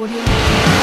Audio.